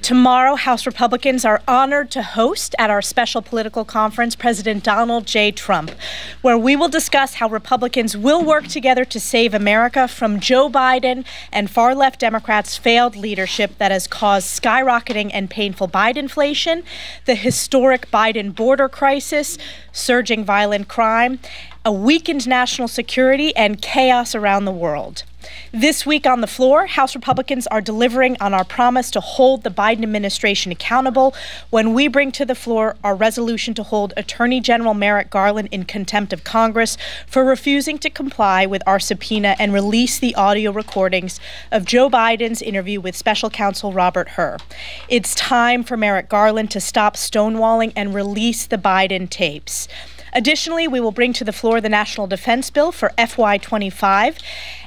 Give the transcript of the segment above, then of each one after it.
Tomorrow, House Republicans are honored to host at our special political conference President Donald J. Trump, where we will discuss how Republicans will work together to save America from Joe Biden and far left Democrats' failed leadership that has caused skyrocketing and painful Biden inflation, the historic Biden border crisis, surging violent crime, a weakened national security, and chaos around the world. This week on the floor, House Republicans are delivering on our promise to hold the Biden administration accountable when we bring to the floor our resolution to hold Attorney General Merrick Garland in contempt of Congress for refusing to comply with our subpoena and release the audio recordings of Joe Biden's interview with special counsel Robert Hur. It's time for Merrick Garland to stop stonewalling and release the Biden tapes. Additionally, we will bring to the floor the National Defense Bill for FY25.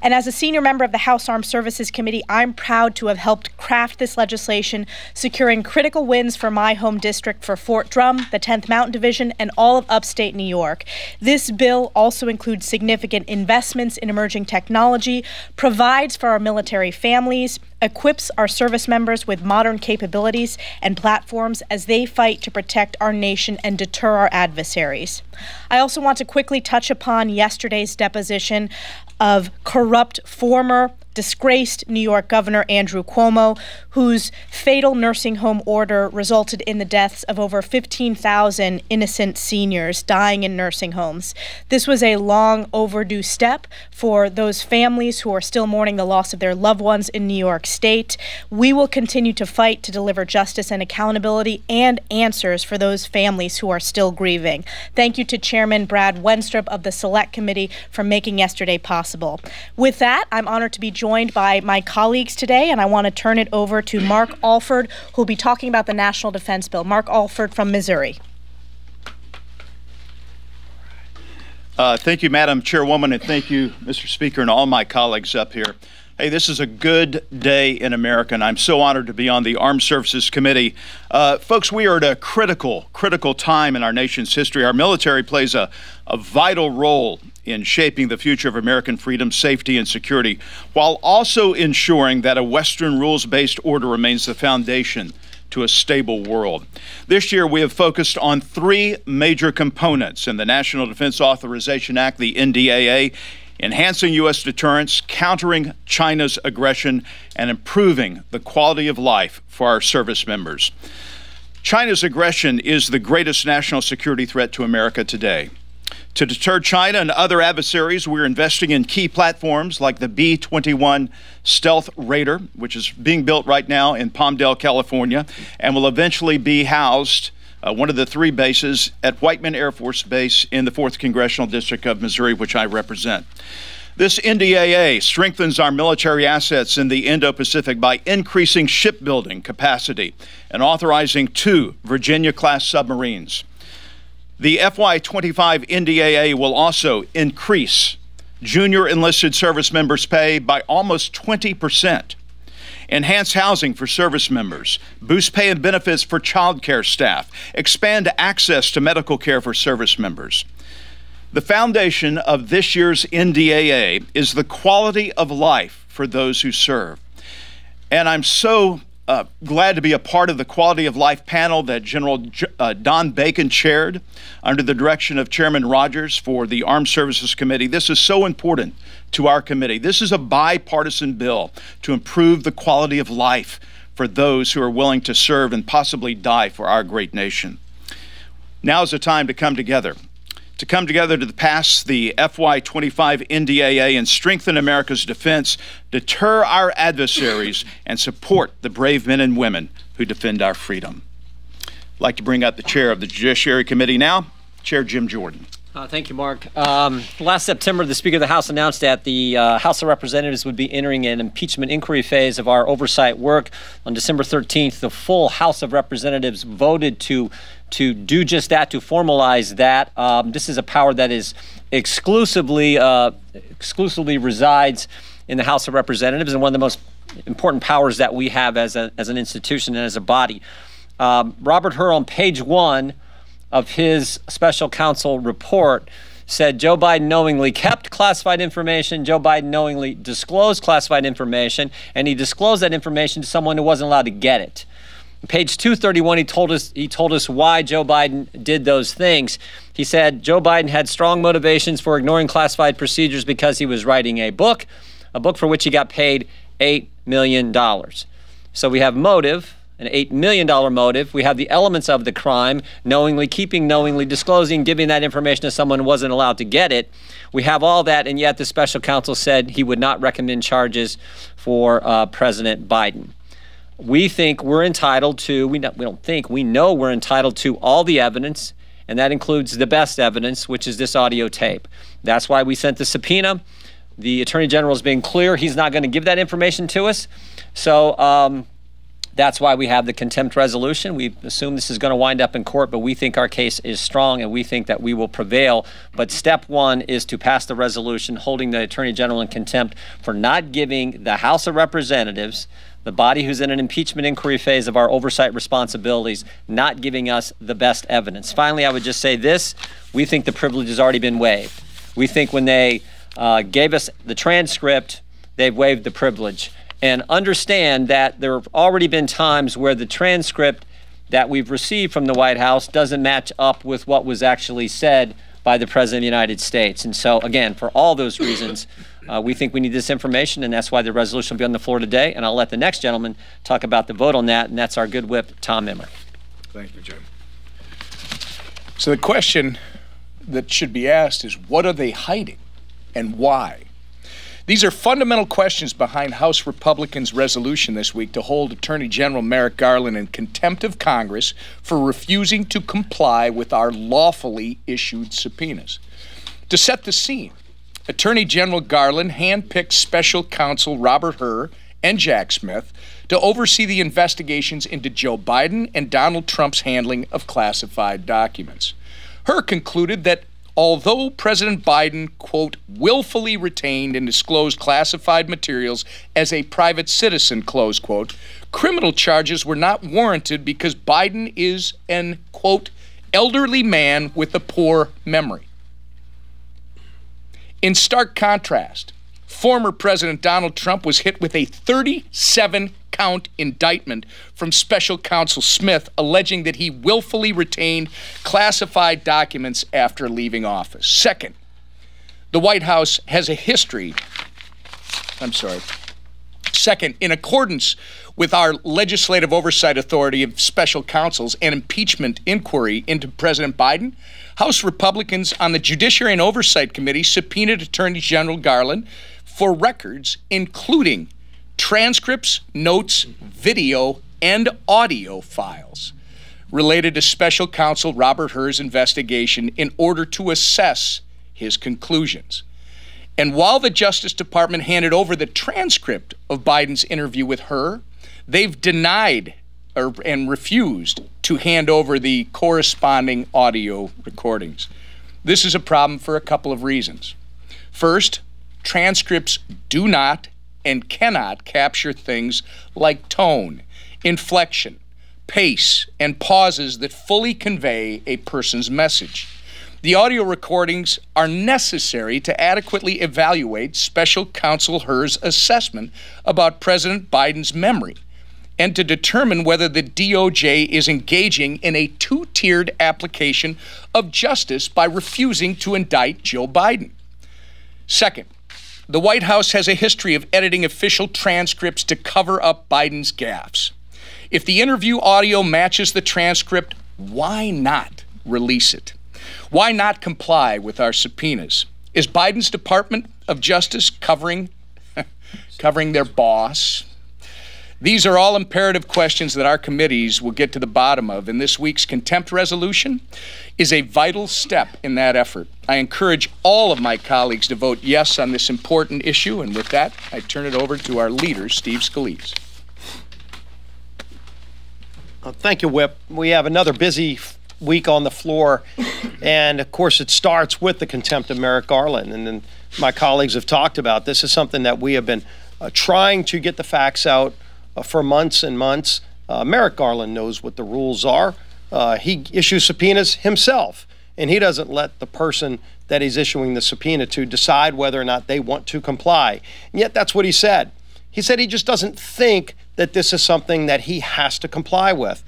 And as a senior member of the House Armed Services Committee, I'm proud to have helped craft this legislation, securing critical wins for my home district for Fort Drum, the 10th Mountain Division, and all of upstate New York. This bill also includes significant investments in emerging technology, provides for our military families, equips our service members with modern capabilities and platforms as they fight to protect our nation and deter our adversaries. I also want to quickly touch upon yesterday's deposition of corrupt former disgraced New York Governor Andrew Cuomo, whose fatal nursing home order resulted in the deaths of over 15,000 innocent seniors dying in nursing homes. This was a long overdue step for those families who are still mourning the loss of their loved ones in New York State. We will continue to fight to deliver justice and accountability and answers for those families who are still grieving. Thank you to Chairman Brad Wenstrup of the Select Committee for making yesterday possible. With that, I'm honored to be joined by my colleagues today, and I want to turn it over to Mark Alford, who will be talking about the National Defense Bill. Mark Alford from Missouri. Uh, thank you, Madam Chairwoman, and thank you, Mr. Speaker, and all my colleagues up here. Hey, this is a good day in America, and I'm so honored to be on the Armed Services Committee. Uh, folks, we are at a critical, critical time in our nation's history. Our military plays a, a vital role in shaping the future of American freedom, safety, and security, while also ensuring that a Western rules based order remains the foundation to a stable world. This year, we have focused on three major components in the National Defense Authorization Act, the NDAA, enhancing U.S. deterrence, countering China's aggression, and improving the quality of life for our service members. China's aggression is the greatest national security threat to America today. To deter China and other adversaries, we're investing in key platforms like the B 21 Stealth Raider, which is being built right now in Palmdale, California, and will eventually be housed. Uh, one of the three bases at Whiteman Air Force Base in the 4th Congressional District of Missouri, which I represent. This NDAA strengthens our military assets in the Indo Pacific by increasing shipbuilding capacity and authorizing two Virginia class submarines. The FY25 NDAA will also increase junior enlisted service members' pay by almost 20 percent enhance housing for service members, boost pay and benefits for child care staff, expand access to medical care for service members. The foundation of this year's NDAA is the quality of life for those who serve. And I'm so uh, glad to be a part of the quality of life panel that General uh, Don Bacon chaired under the direction of Chairman Rogers for the Armed Services Committee. This is so important to our committee. This is a bipartisan bill to improve the quality of life for those who are willing to serve and possibly die for our great nation. Now is the time to come together to come together to pass the FY25 NDAA and strengthen America's defense, deter our adversaries, and support the brave men and women who defend our freedom. I'd like to bring up the chair of the Judiciary Committee now, Chair Jim Jordan. Uh, thank you, Mark. Um, last September, the Speaker of the House announced that the uh, House of Representatives would be entering an impeachment inquiry phase of our oversight work. On December 13th, the full House of Representatives voted to to do just that, to formalize that. Um, this is a power that is exclusively uh, exclusively resides in the House of Representatives, and one of the most important powers that we have as a, as an institution and as a body. Um, Robert Hur on page one of his special counsel report said Joe Biden knowingly kept classified information, Joe Biden knowingly disclosed classified information, and he disclosed that information to someone who wasn't allowed to get it. Page 231, he told us he told us why Joe Biden did those things. He said Joe Biden had strong motivations for ignoring classified procedures because he was writing a book, a book for which he got paid $8 million. So we have motive, an $8 million motive. We have the elements of the crime, knowingly keeping, knowingly disclosing, giving that information to someone who wasn't allowed to get it. We have all that, and yet the special counsel said he would not recommend charges for uh, President Biden. We think we're entitled to, we don't, we don't think, we know we're entitled to all the evidence, and that includes the best evidence, which is this audio tape. That's why we sent the subpoena. The Attorney General has been clear he's not going to give that information to us. So, um, that's why we have the contempt resolution. We assume this is going to wind up in court, but we think our case is strong and we think that we will prevail. But step one is to pass the resolution holding the Attorney General in contempt for not giving the House of Representatives, the body who's in an impeachment inquiry phase of our oversight responsibilities, not giving us the best evidence. Finally, I would just say this we think the privilege has already been waived. We think when they uh, gave us the transcript, they've waived the privilege and understand that there have already been times where the transcript that we've received from the White House doesn't match up with what was actually said by the President of the United States. And so, again, for all those reasons, uh, we think we need this information, and that's why the resolution will be on the floor today. And I'll let the next gentleman talk about the vote on that, and that's our good whip, Tom Emmer. Thank you, Jim. So the question that should be asked is what are they hiding and why? These are fundamental questions behind House Republicans' resolution this week to hold Attorney General Merrick Garland in contempt of Congress for refusing to comply with our lawfully issued subpoenas. To set the scene, Attorney General Garland handpicked special counsel Robert Hur and Jack Smith to oversee the investigations into Joe Biden and Donald Trump's handling of classified documents. Hur concluded that although President Biden, quote, willfully retained and disclosed classified materials as a private citizen, close quote, criminal charges were not warranted because Biden is an, quote, elderly man with a poor memory. In stark contrast, former President Donald Trump was hit with a 37 count indictment from special counsel Smith alleging that he willfully retained classified documents after leaving office. Second, the White House has a history. I'm sorry. Second, in accordance with our legislative oversight authority of special counsels and impeachment inquiry into President Biden, House Republicans on the Judiciary and Oversight Committee subpoenaed Attorney General Garland for records, including transcripts, notes, video, and audio files related to special counsel Robert Hur's investigation in order to assess his conclusions. And while the Justice Department handed over the transcript of Biden's interview with Hur, they've denied or, and refused to hand over the corresponding audio recordings. This is a problem for a couple of reasons. First, transcripts do not and cannot capture things like tone, inflection, pace, and pauses that fully convey a person's message. The audio recordings are necessary to adequately evaluate Special Counsel Hur's assessment about President Biden's memory and to determine whether the DOJ is engaging in a two tiered application of justice by refusing to indict Joe Biden. Second, the White House has a history of editing official transcripts to cover up Biden's gaffes. If the interview audio matches the transcript, why not release it? Why not comply with our subpoenas? Is Biden's Department of Justice covering covering their boss, these are all imperative questions that our committees will get to the bottom of, and this week's contempt resolution is a vital step in that effort. I encourage all of my colleagues to vote yes on this important issue, and with that, I turn it over to our leader, Steve Scalise. Uh, thank you, Whip. We have another busy week on the floor, and of course, it starts with the contempt of Merrick Garland. And then my colleagues have talked about this is something that we have been uh, trying to get the facts out for months and months. Uh, Merrick Garland knows what the rules are. Uh, he issues subpoenas himself, and he doesn't let the person that he's issuing the subpoena to decide whether or not they want to comply. And yet, that's what he said. He said he just doesn't think that this is something that he has to comply with.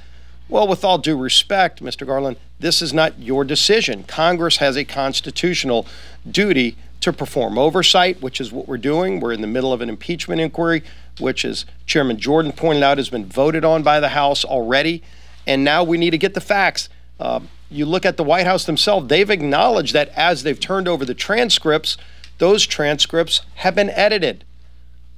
Well, with all due respect, Mr. Garland, this is not your decision. Congress has a constitutional duty to perform oversight, which is what we're doing. We're in the middle of an impeachment inquiry, which, as Chairman Jordan pointed out, has been voted on by the House already. And now we need to get the facts. Uh, you look at the White House themselves, they've acknowledged that as they've turned over the transcripts, those transcripts have been edited.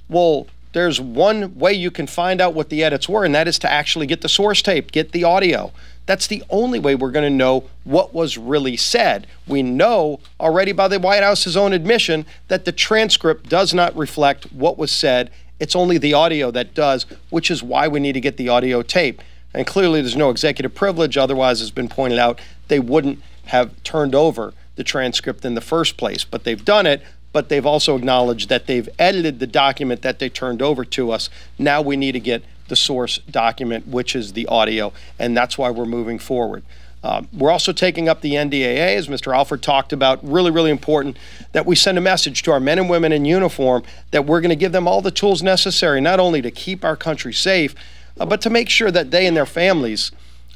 Well, there's one way you can find out what the edits were, and that is to actually get the source tape, get the audio. That's the only way we're going to know what was really said. We know already by the White House's own admission that the transcript does not reflect what was said. It's only the audio that does, which is why we need to get the audio tape. And clearly, there's no executive privilege. Otherwise, as has been pointed out, they wouldn't have turned over the transcript in the first place. But they've done it but they've also acknowledged that they've edited the document that they turned over to us. Now we need to get the source document, which is the audio, and that's why we're moving forward. Um, we're also taking up the NDAA, as Mr. Alford talked about. Really, really important that we send a message to our men and women in uniform that we're going to give them all the tools necessary, not only to keep our country safe, uh, but to make sure that they and their families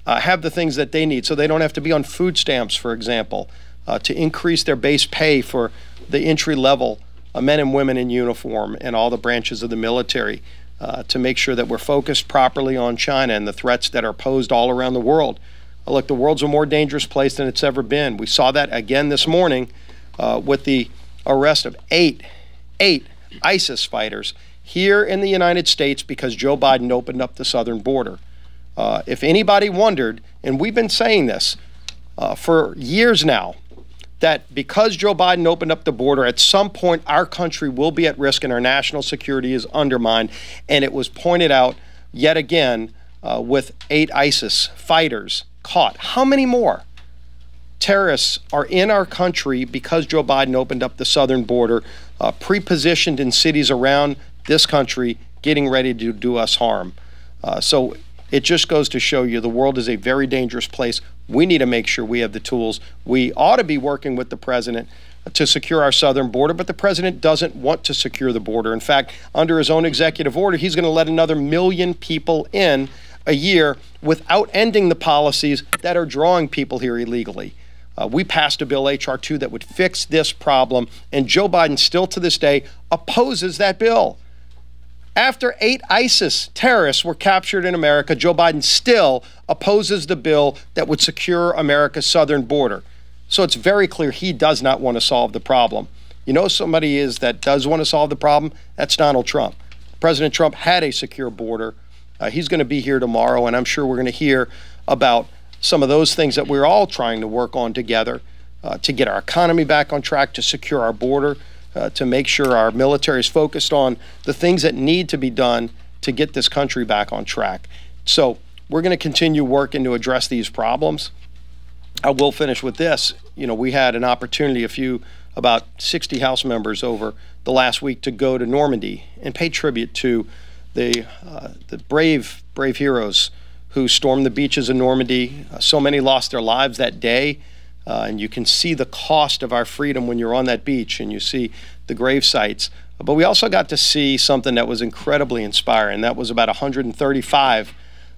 uh, have the things that they need so they don't have to be on food stamps, for example, uh, to increase their base pay for the entry level uh, men and women in uniform and all the branches of the military uh, to make sure that we're focused properly on China and the threats that are posed all around the world. Uh, look, the world's a more dangerous place than it's ever been. We saw that again this morning uh, with the arrest of eight, eight ISIS fighters here in the United States because Joe Biden opened up the southern border. Uh, if anybody wondered, and we've been saying this uh, for years now, that because Joe Biden opened up the border, at some point our country will be at risk and our national security is undermined. And it was pointed out yet again uh, with eight ISIS fighters caught. How many more? Terrorists are in our country because Joe Biden opened up the southern border, uh, pre positioned in cities around this country, getting ready to do us harm. Uh, so it just goes to show you the world is a very dangerous place. We need to make sure we have the tools. We ought to be working with the president to secure our southern border, but the president doesn't want to secure the border. In fact, under his own executive order, he's going to let another million people in a year without ending the policies that are drawing people here illegally. Uh, we passed a bill, H.R. 2, that would fix this problem, and Joe Biden still to this day opposes that bill. After eight ISIS terrorists were captured in America, Joe Biden still opposes the bill that would secure America's southern border. So it's very clear he does not want to solve the problem. You know, somebody is that does want to solve the problem? That's Donald Trump. President Trump had a secure border. Uh, he's going to be here tomorrow, and I'm sure we're going to hear about some of those things that we're all trying to work on together uh, to get our economy back on track, to secure our border, uh, to make sure our military is focused on the things that need to be done to get this country back on track. So we're going to continue working to address these problems. I will finish with this. You know, we had an opportunity, a few, about 60 House members over the last week to go to Normandy and pay tribute to the, uh, the brave, brave heroes who stormed the beaches of Normandy. Uh, so many lost their lives that day. Uh, and you can see the cost of our freedom when you're on that beach and you see the grave sites. But we also got to see something that was incredibly inspiring. That was about 135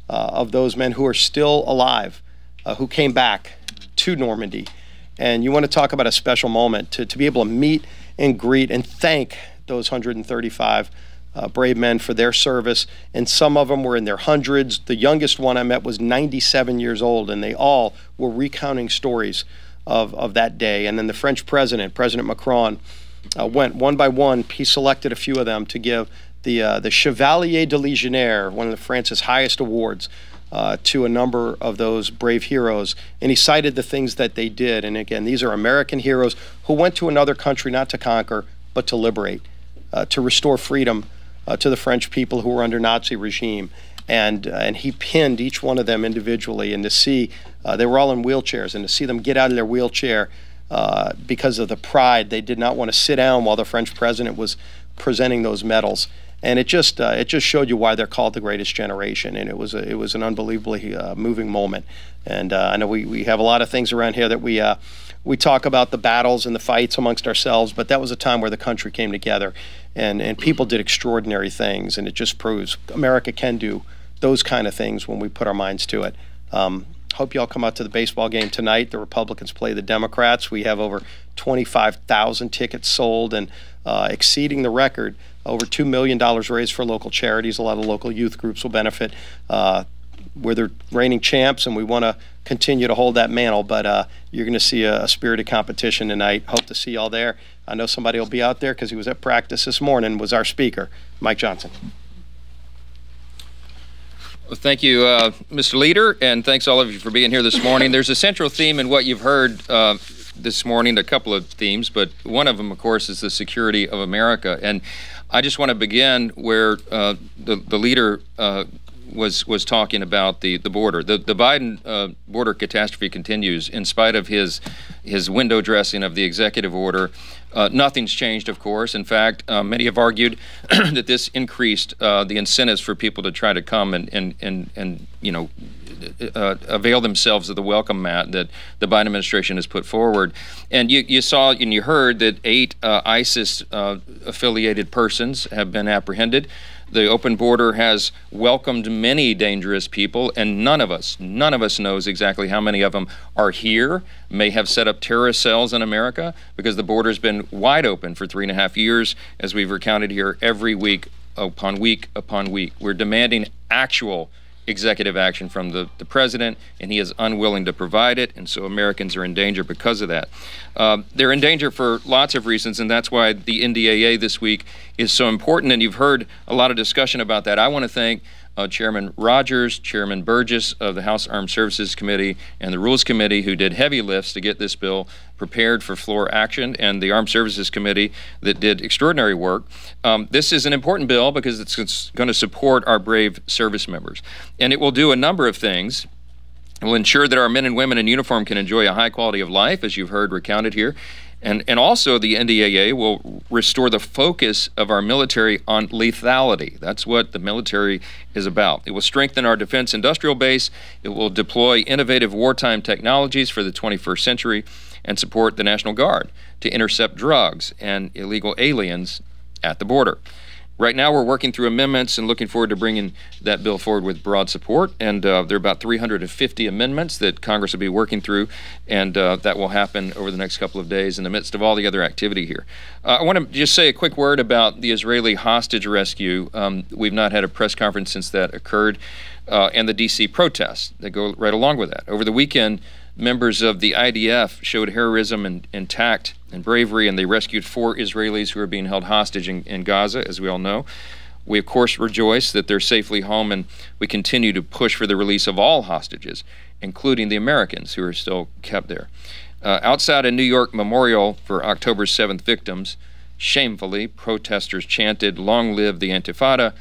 uh, of those men who are still alive, uh, who came back to Normandy. And you want to talk about a special moment to, to be able to meet and greet and thank those 135 uh, brave men for their service. And some of them were in their hundreds. The youngest one I met was 97 years old, and they all were recounting stories of, of that day. And then the French president, President Macron, uh, went one by one. He selected a few of them to give the, uh, the Chevalier de Legionnaire, one of France's highest awards, uh, to a number of those brave heroes. And he cited the things that they did. And again, these are American heroes who went to another country not to conquer, but to liberate, uh, to restore freedom uh, to the French people who were under Nazi regime and uh, and he pinned each one of them individually. And to see uh, they were all in wheelchairs, and to see them get out of their wheelchair uh, because of the pride, they did not want to sit down while the French president was presenting those medals. And it just uh, it just showed you why they're called the greatest generation, and it was a, it was an unbelievably uh, moving moment. And I know we, we have a lot of things around here that we we talk about the battles and the fights amongst ourselves, but that was a time where the country came together and, and people did extraordinary things. And it just proves America can do those kind of things when we put our minds to it. Um, hope you all come out to the baseball game tonight. The Republicans play the Democrats. We have over 25,000 tickets sold and uh, exceeding the record. Over $2 million raised for local charities. A lot of local youth groups will benefit. Uh, we're the reigning champs, and we want to continue to hold that mantle. But uh, you're going to see a, a, spirited competition tonight. Hope to see y'all there. I know somebody will be out there because he was at practice this morning. Was our speaker, Mike Johnson. Well, thank you, uh, Mr. Leader, and thanks all of you for being here this morning. There's a central theme in what you've heard uh, this morning, a couple of themes, but one of them, of course, is the security of America. And I just want to begin where uh, the, the leader uh, was was talking about the the border. The the Biden uh, border catastrophe continues in spite of his his window dressing of the executive order. Uh, nothing's changed, of course. In fact, uh, many have argued that this increased uh, the incentives for people to try to come and and and, and you know. Uh, avail themselves of the welcome mat that the Biden administration has put forward, and you, you saw and you heard that eight uh, ISIS affiliated persons have been apprehended. The open border has welcomed many dangerous people, and none of us, none of us knows exactly how many of them are here, may have set up terrorist cells in America, because the border's been wide open for three and a half years, as we've recounted here every week upon week upon week. We're demanding actual executive action from the, the president, and he is unwilling to provide it, and so Americans are in danger because of that. Uh, they're in danger for lots of reasons, and that's why the NDAA this week is so important, and you've heard a lot of discussion about that. I want to thank uh, Chairman Rogers, Chairman Burgess of the House Armed Services Committee, and the Rules Committee, who did heavy lifts to get this bill prepared for floor action, and the Armed Services Committee that did extraordinary work. Um, this is an important bill because it's going to support our brave service members. And it will do a number of things. It will ensure that our men and women in uniform can enjoy a high quality of life, as you've heard recounted here. And, and also, the NDAA will restore the focus of our military on lethality. That's what the military is about. It will strengthen our defense industrial base. It will deploy innovative wartime technologies for the 21st century and support the National Guard to intercept drugs and illegal aliens at the border. Right now, we're working through amendments and looking forward to bringing that bill forward with broad support. And uh, there are about 350 amendments that Congress will be working through, and uh, that will happen over the next couple of days in the midst of all the other activity here. Uh, I want to just say a quick word about the Israeli hostage rescue. Um, we've not had a press conference since that occurred, uh, and the D.C. protests that go right along with that. Over the weekend, members of the IDF showed heroism and, and, tact and bravery, and they rescued four Israelis who are being held hostage in, in, Gaza, as we all know. We, of course, rejoice that they're safely home, and we continue to push for the release of all hostages, including the Americans who are still kept there. Uh, outside a New York memorial for October 7th victims, shamefully, protesters chanted, Long live the Intifada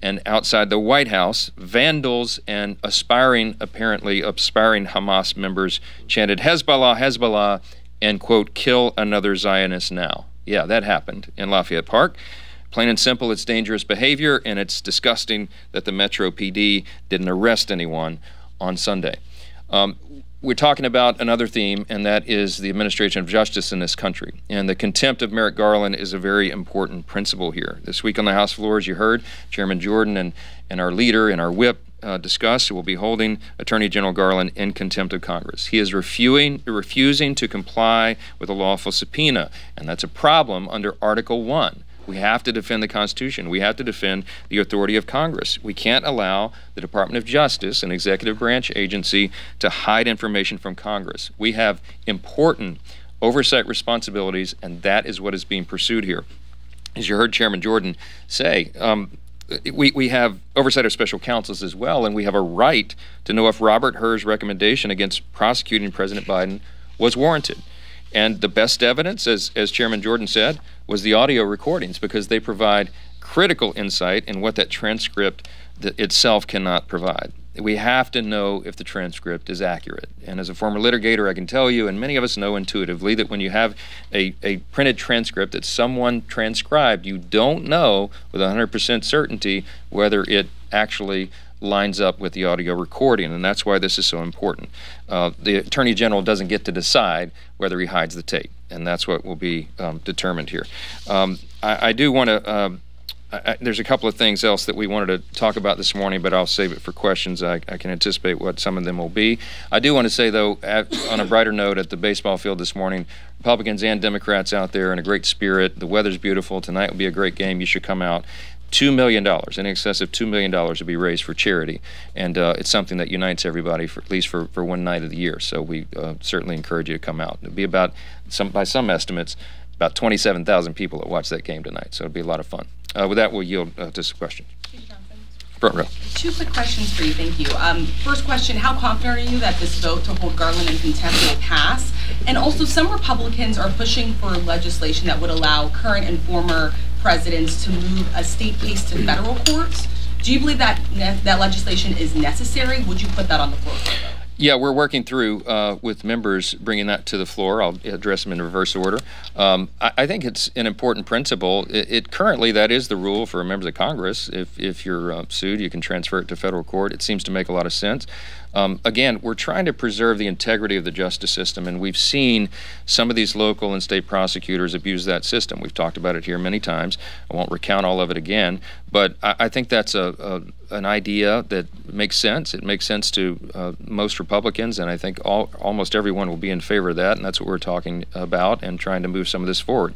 and outside the White House, vandals and aspiring, apparently aspiring Hamas members chanted Hezbollah, Hezbollah, and quote, kill another Zionist now. Yeah, that happened in Lafayette Park. Plain and simple, it's dangerous behavior, and it's disgusting that the Metro PD didn't arrest anyone on Sunday. Um, we're talking about another theme, and that is the administration of justice in this country. And the contempt of Merrick Garland is a very important principle here. This week on the House floor, as you heard, Chairman Jordan and, and our leader and our whip uh, discussed, will be holding Attorney General Garland in contempt of Congress. He is refusing, refusing to comply with a lawful subpoena, and that's a problem under Article 1. We have to defend the Constitution. We have to defend the authority of Congress. We can't allow the Department of Justice, an executive branch agency, to hide information from Congress. We have important oversight responsibilities, and that is what is being pursued here. As you heard Chairman Jordan say, um, we, we have oversight of special counsels as well, and we have a right to know if Robert Hur's recommendation against prosecuting President Biden was warranted. And the best evidence, as, as Chairman Jordan said, was the audio recordings because they provide critical insight in what that transcript itself cannot provide. We have to know if the transcript is accurate. And as a former litigator, I can tell you, and many of us know intuitively, that when you have a, a printed transcript that someone transcribed, you don't know with 100% certainty whether it actually lines up with the audio recording, and that's why this is so important. Uh, the Attorney General doesn't get to decide whether he hides the tape, and that's what will be um, determined here. Um, I, I, do want to. Uh, there's a couple of things else that we wanted to talk about this morning, but I'll save it for questions. I, I can anticipate what some of them will be. I do want to say, though, at, on a brighter note, at the baseball field this morning, Republicans and Democrats out there in a great spirit. The weather's beautiful. Tonight will be a great game. You should come out. $2 million, in excess of $2 million to be raised for charity. And uh, it's something that unites everybody, for, at least for, for one night of the year. So we uh, certainly encourage you to come out. It'll be about, some, by some estimates, about 27,000 people that watch that game tonight. So it'll be a lot of fun. Uh, with that, we'll yield uh, to some questions. Front row. Two quick questions for you. Thank you. Um, first question: How confident are you that this vote to hold Garland in contempt will pass? And also, some Republicans are pushing for legislation that would allow current and former presidents to move a state case to federal courts. Do you believe that that legislation is necessary? Would you put that on the floor? Yeah, we're working through uh, with members bringing that to the floor. I'll address them in reverse order. Um, I, I, think it's an important principle. It, it, currently that is the rule for members of Congress. If if you're uh, sued, you can transfer it to federal court. It seems to make a lot of sense. Um, again, we're trying to preserve the integrity of the justice system, and we've seen some of these local and state prosecutors abuse that system. We've talked about it here many times. I won't recount all of it again, but I, I think that's a, a, an idea that makes sense. It makes sense to uh, most Republicans, and I think all, almost everyone will be in favor of that, and that's what we're talking about and trying to move some of this forward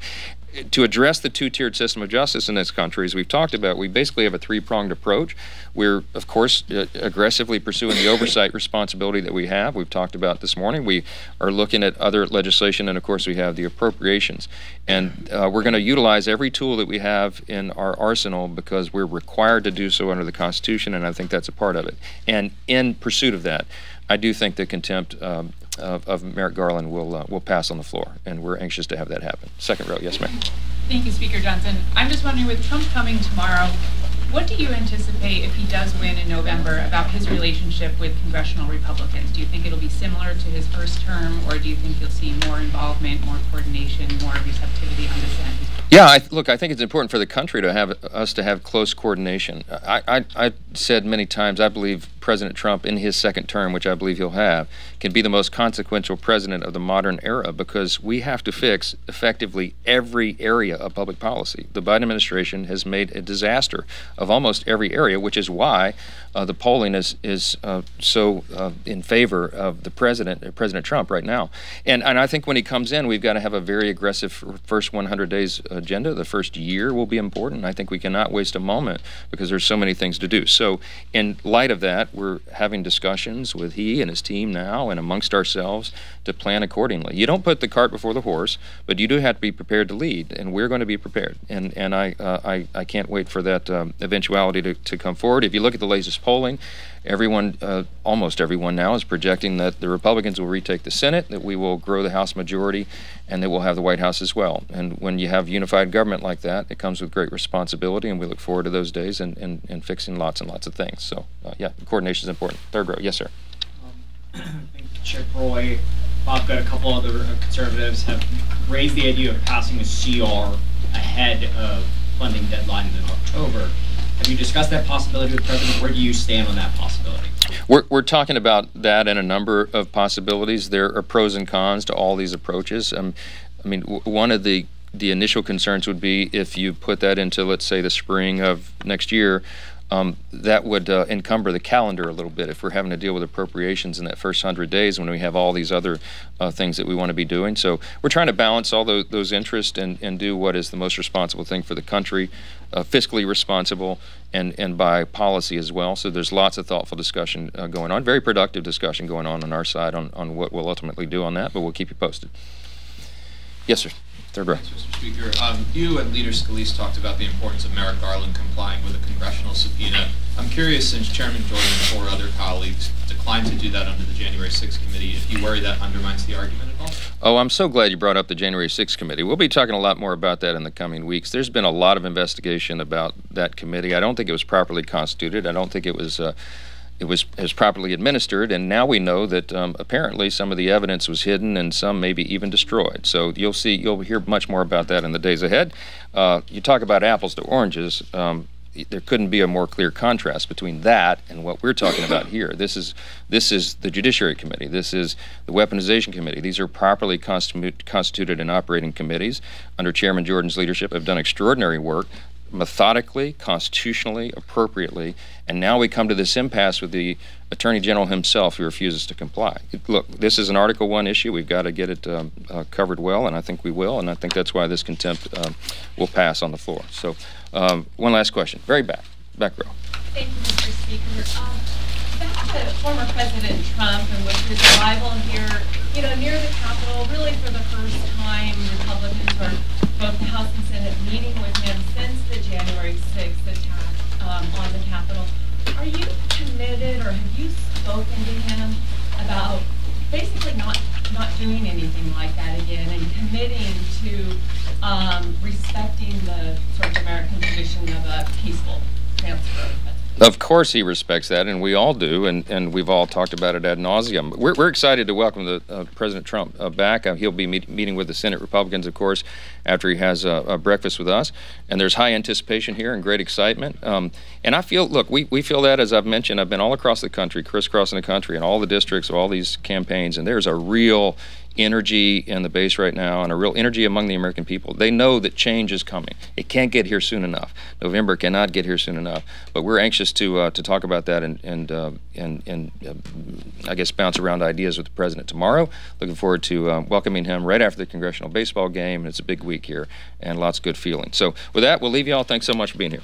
to address the two-tiered system of justice in this country, as we've talked about, we basically have a three-pronged approach. We're, of course, uh, aggressively pursuing the oversight responsibility that we have. We've talked about this morning. We are looking at other legislation, and of course, we have the appropriations. And uh, we're going to utilize every tool that we have in our arsenal because we're required to do so under the Constitution, and I think that's a part of it. And in pursuit of that, I do think that contempt um, of, of Merrick Garland will uh, will pass on the floor, and we're anxious to have that happen. Second row, yes, ma'am. Thank you, Speaker Johnson. I'm just wondering, with Trump coming tomorrow, what do you anticipate if he does win in November about his relationship with congressional Republicans? Do you think it'll be similar to his first term, or do you think you'll see more involvement, more coordination, more receptivity on this end? Yeah, I, look, I think it's important for the country to have us to have close coordination. I, I, I said many times I believe President Trump in his second term, which I believe he'll have, can be the most consequential president of the modern era because we have to fix effectively every area of public policy. The Biden administration has made a disaster of almost every area, which is why uh, the polling is is uh, so uh, in favor of the president, uh, President Trump, right now. And and I think when he comes in, we've got to have a very aggressive first 100 days agenda. The first year will be important. I think we cannot waste a moment because there's so many things to do. So in light of that, we're having discussions with he and his team now and amongst ourselves to plan accordingly. You don't put the cart before the horse, but you do have to be prepared to lead, and we're going to be prepared. And and I uh, I, I can't wait for that um, eventuality to, to come forward. If you look at the latest polling, everyone, uh, almost everyone now, is projecting that the Republicans will retake the Senate, that we will grow the House majority, and that we'll have the White House as well. And when you have unified government like that, it comes with great responsibility, and we look forward to those days and, and, and fixing lots and lots of things. So, uh, yeah, coordination is important. Third row, yes, sir. Um, I think Chip Roy, Bob Good a couple other uh, conservatives have raised the idea of passing a CR ahead of funding deadline in October. Have you discussed that possibility with the President? Where do you stand on that possibility? We're, we're talking about that and a number of possibilities. There are pros and cons to all these approaches. Um, I mean, one of the the initial concerns would be if you put that into, let's say, the spring of next year, um, that would uh, encumber the calendar a little bit if we're having to deal with appropriations in that first 100 days when we have all these other uh, things that we want to be doing. So we're trying to balance all those, those interests and, and do what is the most responsible thing for the country, uh, fiscally responsible, and, and by policy as well. So there's lots of thoughtful discussion uh, going on, very productive discussion going on on our side on, on what we'll ultimately do on that, but we'll keep you posted. Yes, sir. Third row. Mr. Speaker. Um, you and Leader Scalise talked about the importance of Merrick Garland complying with a congressional subpoena. I'm curious, since Chairman Jordan and four other colleagues declined to do that under the January 6th committee, if you worry that undermines the argument at all? Oh, I'm so glad you brought up the January 6th committee. We'll be talking a lot more about that in the coming weeks. There's been a lot of investigation about that committee. I don't think it was properly constituted. I don't think it was. Uh, it was, was properly administered, and now we know that um, apparently some of the evidence was hidden and some maybe even destroyed. So you'll see, you'll hear much more about that in the days ahead. Uh, you talk about apples to oranges. Um, there couldn't be a more clear contrast between that and what we're talking about here. This is this is the Judiciary Committee. This is the Weaponization Committee. These are properly constitu- constituted and operating committees under Chairman Jordan's leadership. Have done extraordinary work methodically, constitutionally, appropriately, and now we come to this impasse with the Attorney General himself who refuses to comply. Look, this is an Article 1 issue. We've got to get it um, uh, covered well, and I think we will, and I think that's why this contempt um, will pass on the floor. So, um, one last question. Very back, back row. Thank you, Mr. Speaker. To former President Trump and with his arrival here, you know, near the Capitol, really for the first time, Republicans are both the House and Senate meeting with him since the January 6th attack um, on the Capitol. Are you committed or have you spoken to him about basically not not doing anything like that again and committing to um, respecting the sort of American tradition of a peaceful transfer? Of course, he respects that, and we all do, and, and we've all talked about it ad nauseum. We're, we're excited to welcome the, uh, President Trump uh, back. Uh, he'll be meet, meeting with the Senate Republicans, of course, after he has a, breakfast with us. And there's high anticipation here and great excitement. Um, and I feel, look, we, we feel that, as I've mentioned, I've been all across the country, crisscrossing the country, in all the districts, of all these campaigns, and there's a real energy in the base right now and a real energy among the American people. They know that change is coming. It can't get here soon enough. November cannot get here soon enough. But we're anxious to uh, to talk about that and and uh, and, and uh, I guess bounce around ideas with the president tomorrow. Looking forward to uh, welcoming him right after the congressional baseball game. It's a big week here and lots of good feeling. So with that, we'll leave you all. Thanks so much for being here.